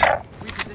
Yeah.